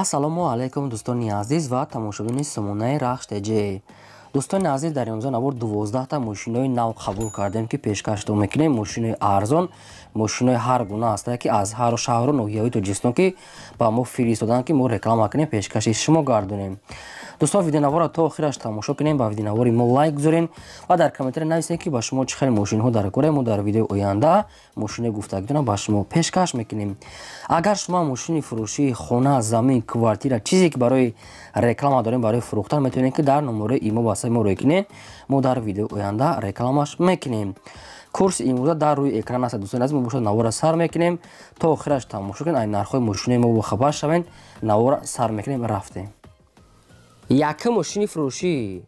ассалому алайкум дӯстони азиз ва тамошобини сомонаи рахш теҷ дӯстони азиз дар имрӯза навор дувоздаҳта мошинои нав қабул кардем ки пешкашто мекунем. Мошинои арзон мошинои ҳар гуна ҳастае ки аз ҳару шаҳру ноҳияҳои тоҷикистон ки ба мо фиристоданд ки мо реклама кунем пешкаши шумо гардонем дӯстон видеонавора то охираш тамошо кунем. Ба видеонавори мо лайк гузорен ва дар комментаре нависед ки ба шумо чӣ хеле мошинҳо дар коре мо дар видеои оянда мошинаи гуфтагидона ба шумо пешкаш мекунем. Агар шумо мошини фурӯшии хона замин квартира чизе ки барои реклама дорем барои фурӯхтан метавонед ки дар номерои имо басаи мо рӯй кунед мо дар видеои оянда рекламаш мекунем. Курси имрӯза дар рӯи экран аст. Дӯстони азиз мо бошад навора сар мекунем. То охираш тамошо кунед. Ай нархҳои мошинаи мо бохабар шавед. Навора сар мекунем. Рафтем мошини фурӯшӣ?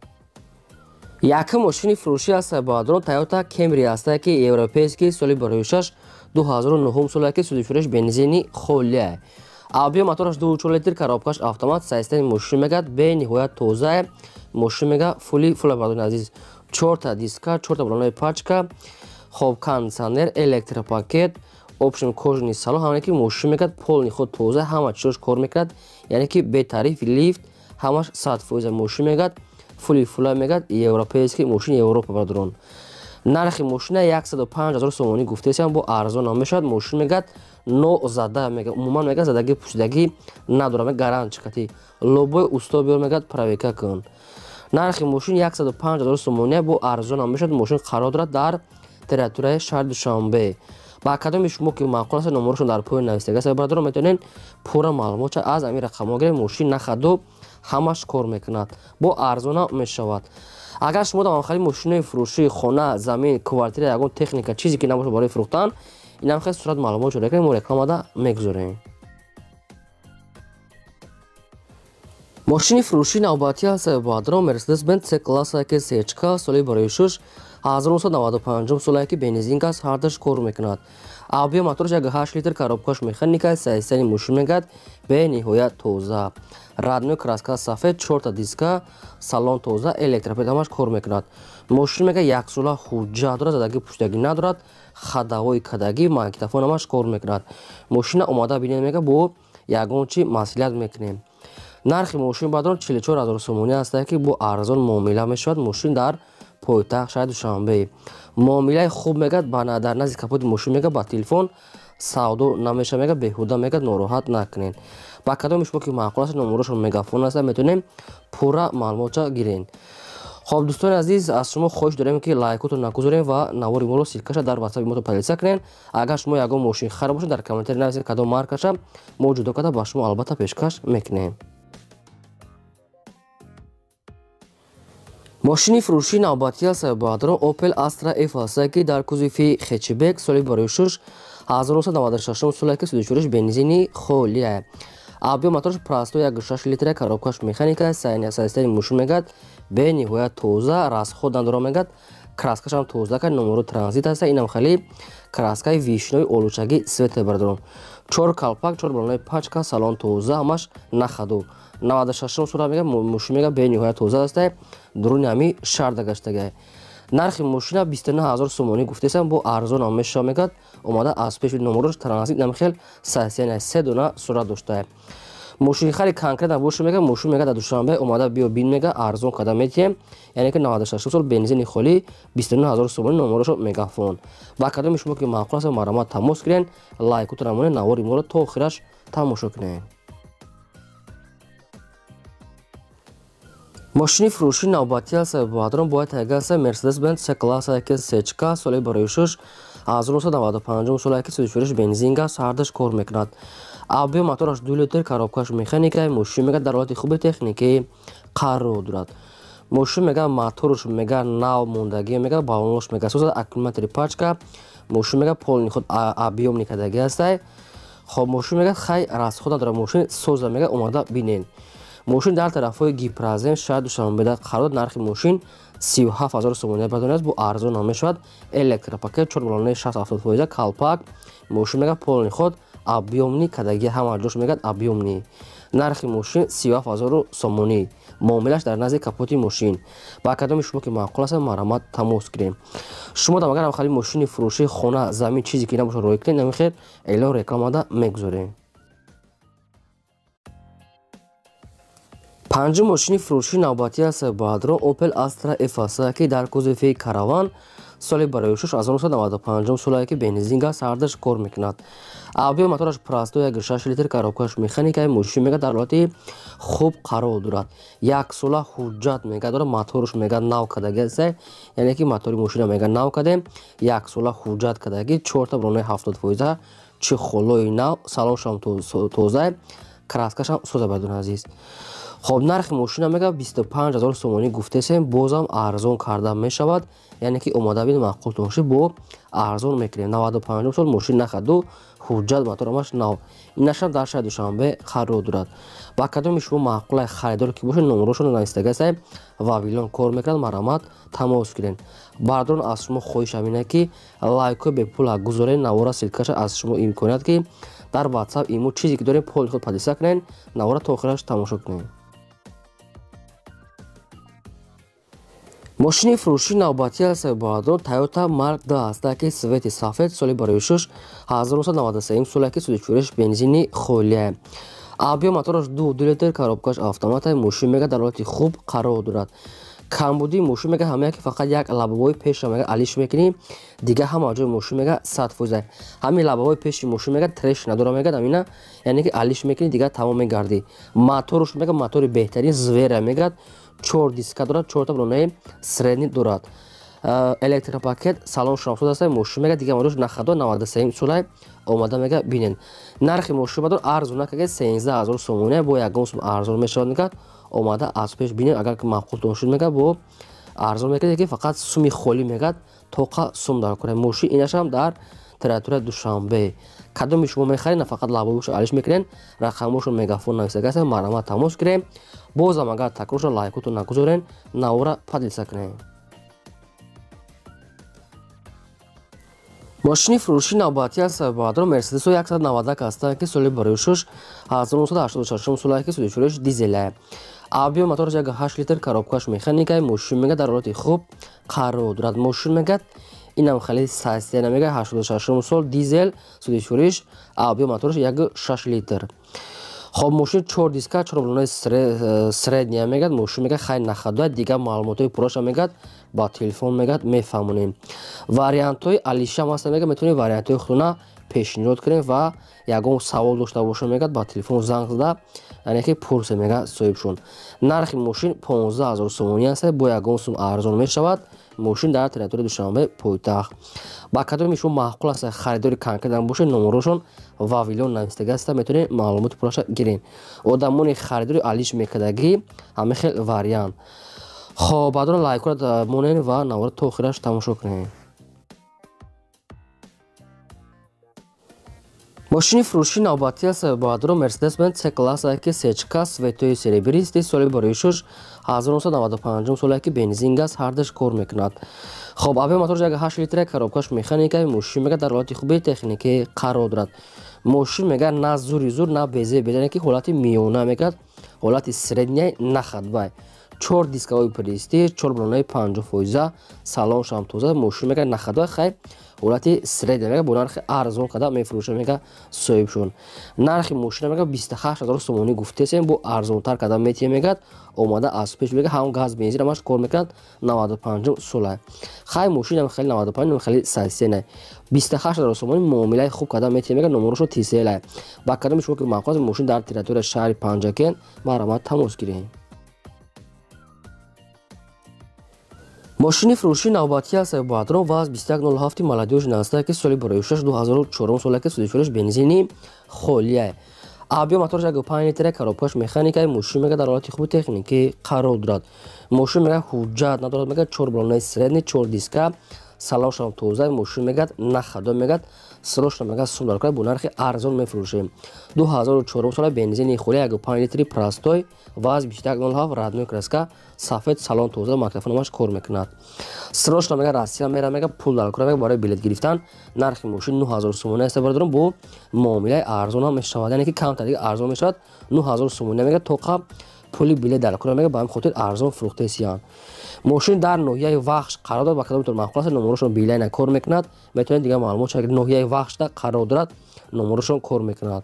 Якум мошини фурӯшӣ ҳаста баъдрон тойота кемри ҳастае ки европейски соли барои шаш 2009 солае ки судишураш бензини холия авбио мотораш 24 литр коробкаш автомат сайстани мошин мегад бениҳоят тозае мошин мега фули фула баъдони азиз. Чорта диска чорта балонои пачка хоб кондиционер электропакет опшн кожини салон ҳамане ки мошин мегад полни худ тоза ҳама чизош кор мекунад яъне ки бетариф лифт ҳамаш сад фоиза мошин мегад фули фула мегад европейски мошини европа бадрон нархи мошина 15 ҳазор сомонӣ гуфтаесам бо арзон ном мешавад мошин мегад но зада мега умуман мега задаги пусидагӣ надорам гарантчикати лобои усто биёр мегад правека кун. Нархи мошин 15 ҳазор сомония бо арзон ном мешавад мошин қарор дорад дар территорияи шаҳри душанбе ба кадоми шумо ки маъқул аст номерошон дар поён навистагааст барадорон метавонед пурра маълумотша аз ами рақамҳо гиред мошин нахаду ҳамаш кор мекунад бо арзона мешавад. Агар шумо дар махали мошинаи фурӯшии хона замин квартира ягон техника чизе ки набошад барои фурӯхтан инам хел сурат маълумот ҷоре кунем мо рекламада мегузорем. Мошини фурӯшии навбатӣ ҳаст баъдро мерседес бен се классае ки сечка соли барои шуш 1995 солае ки бензин газ ҳардаш кор мекунад. Авбио мотораш як 8 литр коробкаш механика сайстани мошин мегад бениҳоят тоза. Раднои краска сафед чорта диска салон тоза электропед ҳамаш кор мекунад. Мошин мега яксола ҳуҷҷат дорад задагӣ пуштагӣ надорад хадаҳои кадагӣ магнитофон ҳамаш кор мекунад. Мошина омада бинед мега бо ягон чи маслиҳат мекунем. Нархи мошин бадрон 44 ҳазор сомонӣ ҳастае ки бо арзон муомила мешавад. Мошин дар пойтахт шаҳри душанбе. Муомилаи хуб мегад дар назди капоти мошин мега ба телефон савдо намеша мега беҳуда мега нороҳат накунед. Ба кадоми шумо ки маъқул аст номерошон мегафон аста метавонем пурра маълумота гирен хоб дӯстони азиз аз шумо хоҳиш дорем ки лайкотон нагузорем ва навори моро сиркаша дар ватсаби мото полиса кунед. Агар шумо ягон мошин хар бошед дар комментари нависед кадом маркаша мо ҷудо карда ба шумо албатта пешкаш мекунем мошини фурӯшии навбатӣ аст баъдро opel astra f ҳастае ки дар кузуфи хечибек соли барои шуш 1996 солае ки судишуриш бензини холия авбио моторш прасто 16 литра коробкаш механика сайниясайстани мушин мегад бениҳоят тоза расход надоро мегад краскашам тоза кард номеро транзит аста инам хеле краскаи вишнои олучаги свете бардорон чор калпак чор балонаи пачка салон тоза ҳамаш нахаду 96 сура мега мушин мега бениҳоят тоза аста дуруни ҳами шарда гаштага нархи мошина 29 ҳазор сомонӣ гуфтесам бо арзон ам мешава мегад. Омада аз пеши номерош транзит намхел сайсена се дона сурат доштае мошини хари конкрет набоша мега мошин мега дар душанбе омада биё бин мега арзон када метиҳем яъне ки 96 сол бензини холӣ 29 ҳазор сомонӣ номерошо мегафон. Ба кадоми шумо ки маъқул аст маромат тамос гирен лайкуту намоне навори моро то охираш тамошо кунед мошини фурӯшии навбатӣ аст баъдрон бояд тайга аст мерседес бен се класса ки сечка соли барои шуш 1995 солае ки судишуриш бензин газ ҳардаш кор мекунад. Авбио мотораш ду литр коробкаш механика мошин мега дар ҳолати хуби техникӣ қарор дорад. Мошин мега моторш мега нав мондагӣ мега балонош мега созад аккумулятори пачка мошин мега полни худ объёмни кардагӣ аста хоб мошин мега хай расход надорад мошин соза мега омада бинен мошин дар тарафҳои гипразем шаҳр душанбеда қарор нархи мошин 37 ҳазор сомония бадони аст бо арзон ном мешавад. Электропакет чор балонаи 670 фоиза калпак мошин мега полни ход объёмни кадаги ҳама ҷош мегӯяд объёмни нархи мошин 37 ҳазору сомонӣ. Муомилаш дар назди капоти мошин. Ба кадоми шумо ки маъқул аст маромат тамос гирем шумо дар магар хали мошини фурӯшии хона замин чизе ки набошад рой кунед намихел эълон рекламада мегузорем панҷум мошини фурӯши навбатӣ аст баъдро opel astra fs ки дар кузофи караван соли барои шуш 1995 солае ки бензин газ ҳардаш кор мекунад. Авбиё мотораш прасто 16 литр коробкаш механикаи мошин мега дар ҳолати хуб қарор дорад. Як сола ҳуҷҷат мега дора моторш мега нав кадагиса яъне ки мотори мошина мега нав каде як сола ҳуҷҷат кадаги чорта бронаи ҳафтод фоиза чӣ холои нав салоншам тоза краскашам соза бардон азиз хоб нархи мошина мега 25 0 сомонӣ гуфтесем бозам арзон карда мешавад яъне ки омода бин маъқул тонши бо арзон мекунем 95 сол мошин нахаду ҳуҷҷат моторамаш нав. Инашам дар шаҳри душанбе қарор дорад. Ба кадоми шумо маъқулай харидор ки бошед номерошон навистагасай вавилон кор мекунад марамат тамос гирен бардорон аз шумо хоҳишам ине ки лайко бепула гузорен навора силкаша аз шумо имконият ки дар ватсап имо чизе ки дорем поли худ падиса кунен навора то охираш тамошо кунем мошини фурӯши навбатӣ аст баъдо тойота марк д аста ки свети сафед соли барои шуш 1993 сола ки судичӯриш бензини холия авбиё мотораш ду ду литр коробкаш автомата мошин мега дар ҳолати хуб қарор дорад. Камбудии мошин мега ҳамая ки фақат як лабовои пеша мега алиш мекунӣ дига ҳама ҷои мошин мега сад фоиза ҳамин лабовои пеши мошин мега треш надора мега амина яъне ки алиш мекунӣ дига тамом мегардӣ. Моторш мега мотори беҳтарин звера мегад чор диска дорад чорта бронаи средни дорад. Электропакет салон шамсуд аст мошин мега дига модош нахадо 93 солай омада мега бинен нархи мошин бадор арзона кага 13 0 сомоне бо ягон сум арзон мешавад мегад омада аз пеш бинен агар ки маъқултон шуд мега бо арзон мекард ки фақат суми холӣ мегад тоқа сум дар кора мошин инашам дар территория душанбе. Кадоми шумо мехаред на фақат лабоиша алиш мекунен рақамошо мегафон нависагаса марамат тамос гирем бозам агар такроша лайкотон нагузорен навора падилса кунем. Мошини фурӯши навбатӣ аст баъдро мерседесо 190 аста ки соли барои шуш 1986 солае ки судичӯриш дизеле авбиё мотораш як 8 литр коробкаш механикаи мошин мега дар ҳолати хуб қарор дорад мошин мегад? Инам хеле састена мега 86 сол дизел судичӯриш авбиё мотораш як 6 литр хоб мошин чор диска чорблонои средния мегад. Мошин мега хай нахадояд дигар маълумотҳои пураша мегад ба телефон мегад мефаҳмонем. Вариантҳои алишам ҳаста мега метавонем вариантҳои худона пешниҳод кунем ва ягон савол дошта бошам мегад ба телефон занг зада яъне ки пурсе мега соҳибшон. Нархи мошин 15 0 сомонӣ аст бо ягон сум арзон мешавад мошин дар территорияи душанбе пойтахт. Ба кадоми шумо маъқул аст харидори конкретан бошед номерошон вавилон навистагааста метавонед маълумоти пураша гирен одамони харидори алиш мекардагӣ ҳама хел вариант хоб баъдро лайкора монед ва навора то охираш тамошо кунед мошини фурӯши навбатӣ аст баъдро мерседес бен цкласса ки сечка светои серебристи соли барои шуш 1995 солае ки бензин газ ҳардаш кор мекунад. Хоб аве мотор як 8 литра коробкаш механикаи мошин мега дар ҳолати хуби техникӣ қарор дорад. Мошин мега на зури зур на безе безане ки ҳолати миёна мегад ҳолати средняй нахадбай чор дискаҳои присти чор блонаи 50 фоиза салоншам тоза мошин мега нахадбай хай ҳолати средня мега бо нархи арзон када мефурӯша мега соҳибшон. Нархи мошина мега 28 0 сомонӣ гуфтесем бо арзонтар када метия мегад омада аз пеш мега ҳамон газ бензин амаш кор мекунад 95 сола хай мошина хели 95 хели сайсена 28 0 сомонӣ муомилаи хуб када метия мега номерошо тисела ба кадоми шумо ки мақоси мошин дар территория шаҳри панҷакен марамат тамос гирем мошини фурӯши навбатӣ аст баъдрон ва аз 2107 маладиёш наста ки соли барои 6 2004 сола ки судифурӯш бензини холия. Авбиё моторш як 5 литра коробкаш механикаи мошин мега дар ҳолати хуби техникӣ қарор дорад. Мошин мега ҳуҷҷат надорад мега чор блонаи средни чор диска салоншам тоза мошин мегад нахадо мегад срочно мега сум дар кора бо нархи арзон мефурӯшем. 2004 сола бензини холия як 5 литри простой ваз 2107 родной краска сафед салон тоза микрофонамаш кор мекунад. Срочно мега россия мера мега пул дар кора мега барои билет гирифтан нархи мошин 9000 сомона аст бардорам бо муомилаи арзонам мешавад яъне ки камтар дига арзон мешавад 9000 сомона мега тоқа пули билет дар кора мега ба ҳамин хотир арзон фурӯхтесиян мошин дар ноҳияи вахш қарор дорад ба кадомитор мақул аст номерошон билайна кор мекунад. Метавонед дига маълумот ноҳияи вахшда қарор дорад номерашон кор мекунад.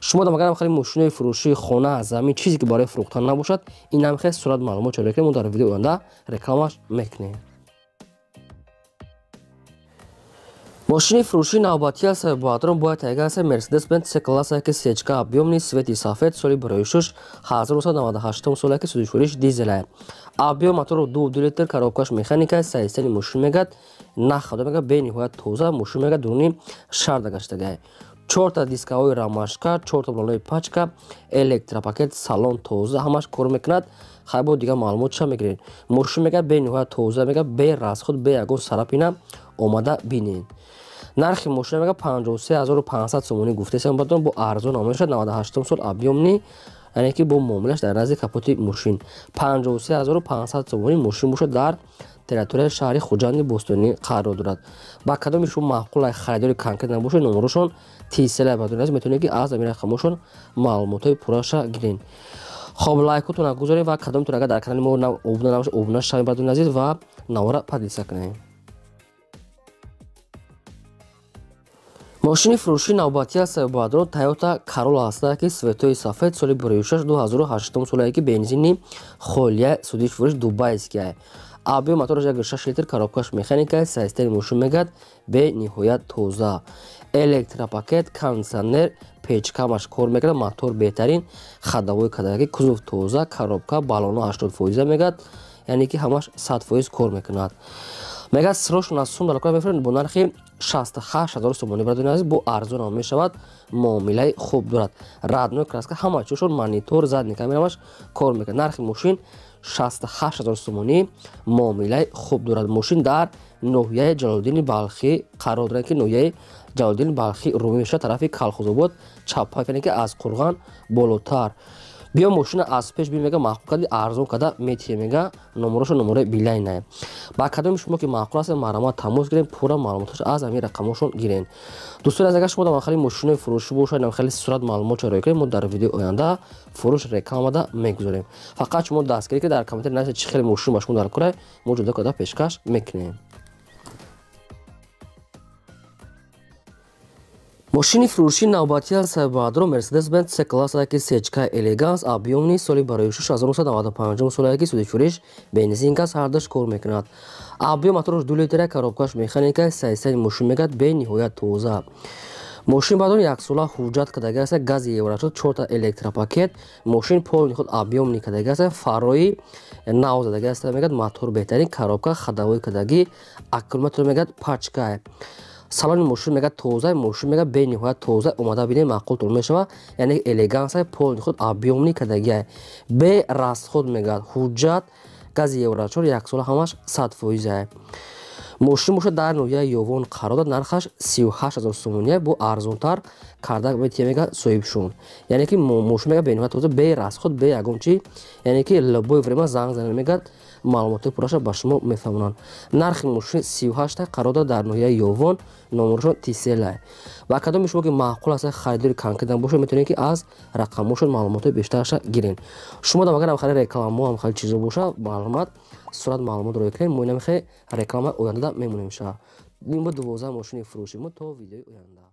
Шумо дар магар хамхали мошинои фурӯшии хона замин чизе ки барои фурӯхтан набошад ин ҳамхе сурат маълумот чоро кунем дар видеои оянда рекламаш мекунем мошини фурӯшии навбатии ҳастаи боадрон бояд тайяга ҳаста мерседес бен се класса ки сечка объёмни свети сафед соли барои шуш 1998 сола ки судишуриш дизелае объём мотор ду литр коробкаш механика саистани мошин мегад нахада мега бениҳоят тоза мошин мега дуруни шарда гаштагае чорта дискаҳои рамашка чорта блонои пачка электропакет салон тоза ҳамаш кор мекунад. Хайбо дигар маълумотша мегиред? Мошин мега бениҳоят тоза мега бе расход бе ягон сарапина омада бинед нархи мошина мега 53500 сомонӣ гуфтасам бадон бо арзон омада шуд 98 сол объёмни яъне ки бо муомилаш дар назди капоти мошин. 53500 сомонӣ мошин бошад дар территорияи шаҳри хуҷанди бостонӣ қарор дорад. Ба кадоми шумо маъқул харидори конкрет набошед номерошон тисела бадон метавонед ки аз амин рақамошон маълумотҳои пурраша гирен хоб лайкотона гузоред ва кадомтон агар дар канали мо обуна набошед обуна шавед бадон азиз ва навора подписа кунед мошини фурӯшии навбатӣ ҳастаи боадрон тойота карола ҳастае ки светои сафед соли 6 солае ки бензини холия судиш фурӯш дубайския объем мотораш 6 литр коробкаш механика сайстаи мошин мегад бе ниҳоят тоза. Электропакет кондитсионер печкамаш кор мекунад мотор беҳтарин хадавои кадаги кузов тоза коробка баллоно 80 фоиза мегад яъне ки ҳамаш 100 фоиз кор мекунад мегӯяд срочно аз сум далкора мефарад бо нархи 68 ҳазор сомонӣ барадони азиз бо арзон мешавад муомилаи хуб дорад радной краска ҳама чӯшон монитор задни камерамаш кор мекунад нархи мошин 68 ҳазор сомонӣ муомилаи хуб дорад мошин дар ноҳияи ҷалолиддини балхӣ қарор дорад ки ноҳияи ҷалолиддини балхӣ румӣ мешавад тарафи калхозобод чапҳо ки аз қурған болотар биё мошина аз пеш би мега маъқул карди арзон када метие мега номерошо номерои билайнае ба кадоми шумо ки маъқул аст марама тамос гирем пурра маълумоташ аз ҳамин рақамошон гирен. Дӯстони аз агар шумо дар махали мошинои фурӯшӣ бошад намхали сурат маълумот чароӣ кунем мо дар видеои оянда фурӯш рекламада мегузорем. Фақат шумо дастгирӣ ки дар комментари нависед чӣ хеле мошин ба шумо дар кора мо ҷудо када пешкаш мекунем мошини фурӯшии навбатии сайбаадро мерседес бен се классаки сечка элеганс объёмни соли барои 1995 солаги судишуриш бензин газ ҳардаш кор мекунад. Объём атрош ду литра коробкаш механика сайсани мошин мегад бе ниҳоят тоза. Мошин баъд он яксола ҳуҷҷат кардаги аст гази еврашуд чорта электропакет мошин полни худ объёмни кардаги аст фарои нав задаги аст мегад мотор беҳтарин коробка хадавои кардаги аккумулятор мегад пачка салони мошин мега тоза мошин мега бениҳоят тоза омада бинед маъқултон мешава. Яъне элегансия полни худ объёмни кадагия бе расход мегад ҳуҷҷат гази еврачор яксола ҳамаш сад фоизае мошин бошад дар ноҳияи ёвон. Қарор дод нархаш 38 ҳазор сомония бо арзонтар карда метия мега соҳибшон яъне ки мошин мега бениҳоят тоза бе расход бе ягон чи яъне ки любое время занг зана мегад маълумоти пурраша ба шумо мефаҳмонанд. Нархи мошин 38 қарор дод дар ноҳияи ёвон номерашон тисела ва кадоми шумо ки маъқул аст харидори конкретан бошад метавонед ки аз рақамошон маълумоти бештараша гирен шумо дар магар хамхали рекламамо ҳамхали чизо боша маълумат сурат маълумот роя кунед мо инамехе реклама оянда мемонем. Ша ин бо дувоздаҳ мошини фурӯши мо то видеои оянда